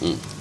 Mm.